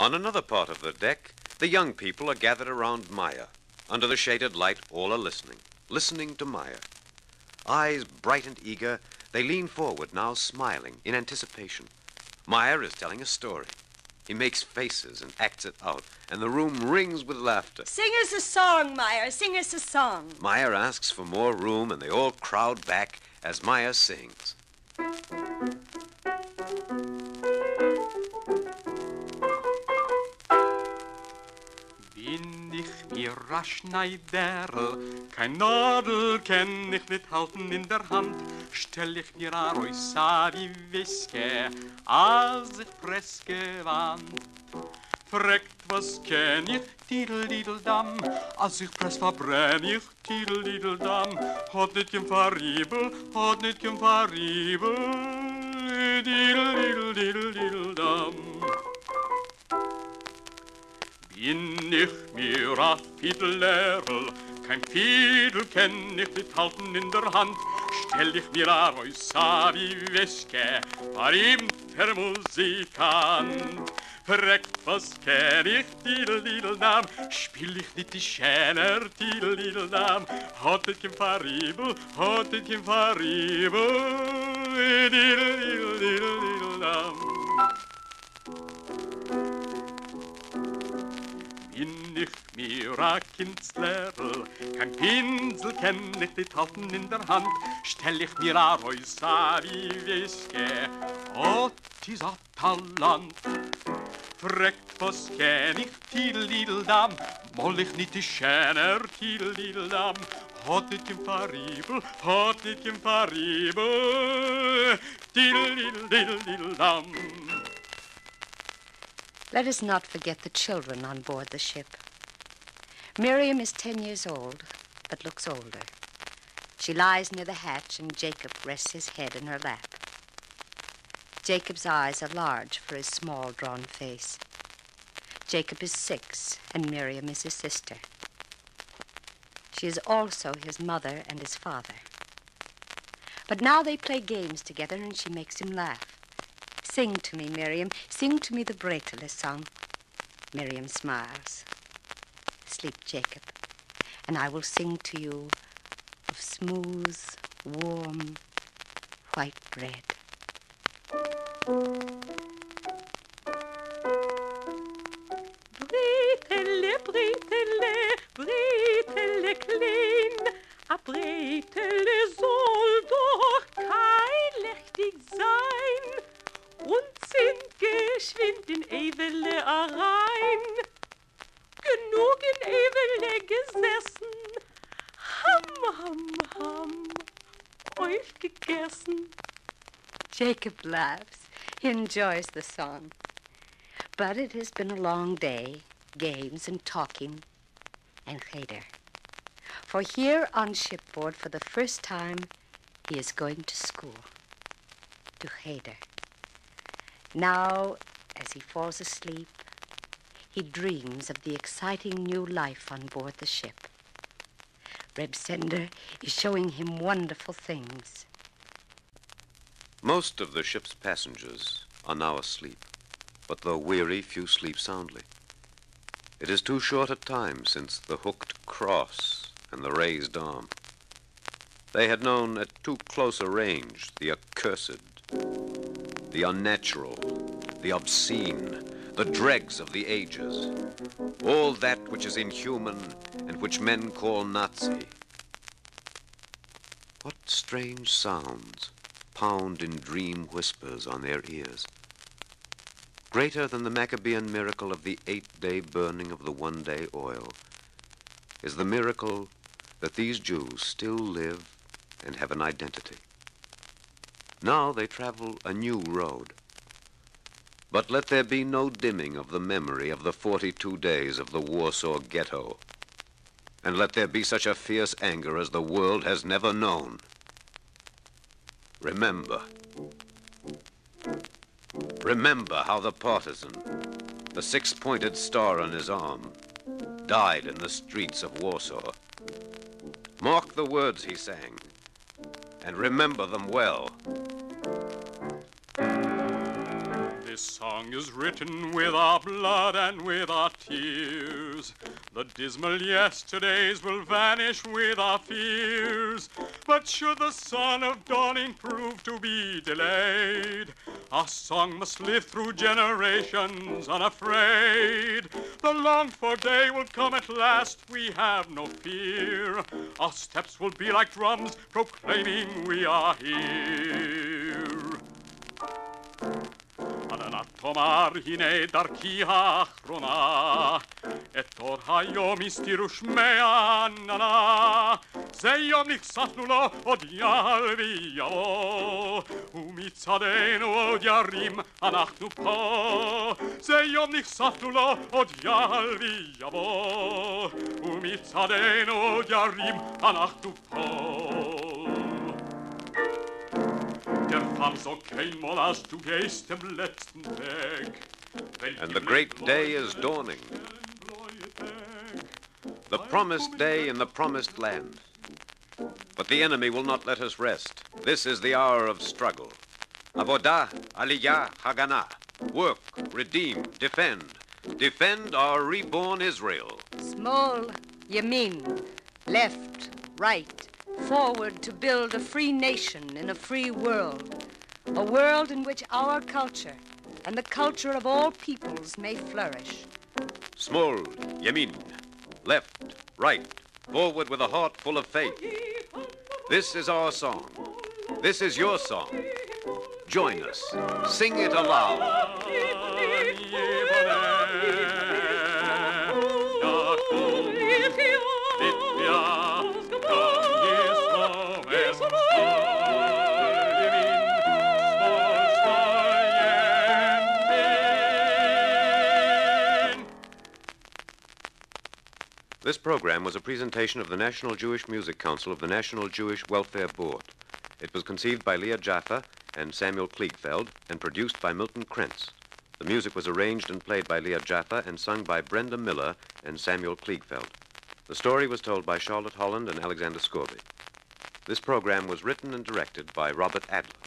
On another part of the deck, the young people are gathered around Meyer. Under the shaded light, all are listening, listening to Meyer. Eyes bright and eager, they lean forward, now smiling, in anticipation. Meyer is telling a story. He makes faces and acts it out, and the room rings with laughter. Sing us a song, Meyer. Sing us a song. Meyer asks for more room, and they all crowd back as Meyer sings. A Schneiderl, kein Nadel kenn ich nicht halten in der Hand, stell ich mir a Reusa wie Wiske, als ich preske wand. Fragt, was kenn ich, tidel, didel, dam, als ich press verbrenn ich, tidel, didel, dam, hat nicht kein Verriebel, hat nicht kein Verriebel, didel, didel, didel, didel, Bin ich mir a Fiedlerl, kein Fiedel kenn ich nicht halten in der Hand, stell ich mir a Reusa wie Weske, war ihm der Musikant. Fragt, was kenn ich, Dam, spiel ich nicht die Schäner, Dam, hat ich kein Verriebel, hat ich kein Verriebel, Didel, Kein Pinsel kenn ich die in der Hand, stell ich mir a Reusa wie Wiske, oh, a Talent. Fragt, was kenn ich, moll ich die ich im ich im. Let us not forget the children on board the ship. Miriam is ten years old, but looks older. She lies near the hatch, and Jacob rests his head in her lap. Jacob's eyes are large for his small, drawn face. Jacob is six, and Miriam is his sister. She is also his mother and his father. But now they play games together, and she makes him laugh. Sing to me, Miriam. Sing to me the Breitele song. Miriam smiles. Sleep, Jacob, and I will sing to you of smooth, warm, white bread. Bretele, bretele, bretele klein, a bretele soll gegessen. Jacob laughs. He enjoys the song. But it has been a long day, games and talking, and cheder. For here on shipboard, for the first time, he is going to school, to cheder. Now, as he falls asleep, he dreams of the exciting new life on board the ship. Reb Sender is showing him wonderful things. Most of the ship's passengers are now asleep, but though weary, few sleep soundly. It is too short a time since the hooked cross and the raised arm. They had known at too close a range the accursed, the unnatural, the obscene, the dregs of the ages, all that which is inhuman and which men call Nazi. What strange sounds pound in dream whispers on their ears. Greater than the Maccabean miracle of the eight day burning of the one day oil is the miracle that these Jews still live and have an identity. Now they travel a new road. But let there be no dimming of the memory of the 42 days of the Warsaw Ghetto. And let there be such a fierce anger as the world has never known. Remember. Remember how the partisan, the six pointed star on his arm, died in the streets of Warsaw. Mark the words he sang, and remember them well. This song is written with our blood and with our tears. The dismal yesterdays will vanish with our fears. But should the sun of dawning prove to be delayed, our song must live through generations unafraid. The longed for day will come at last, we have no fear. Our steps will be like drums proclaiming we are here. το μάρινε δαρκία χρονά Et τώρα γιόμι στήρους με άνανα Σε γιόμι ξάχνουλο ο διάλβιαλο Ου μητσαδένου ο διαρρήμ ανάχτου πω Σε γιόμι ξάχνουλο ο διάλβιαλο Ου μητσαδένου ο διαρρήμ ανάχτου πω so letzten And the great day is dawning. The promised day in the promised land. But the enemy will not let us rest. This is the hour of struggle. Avodah, Aliyah, Haganah. Work, redeem, defend. Defend our reborn Israel. Smol, Yamin. Left, right. Forward to build a free nation in a free world. A world in which our culture and the culture of all peoples may flourish. Smol, Yamin. Left, right. Forward with a heart full of faith. This is our song. This is your song. Join us. Sing it aloud. This program was a presentation of the National Jewish Music Council of the National Jewish Welfare Board. It was conceived by Leah Jaffa and Samuel Kliegfeld and produced by Milton Krents. The music was arranged and played by Leah Jaffa and sung by Brenda Miller and Samuel Kliegfeld. The story was told by Charlotte Holland and Alexander Scourby. This program was written and directed by Robert Adler.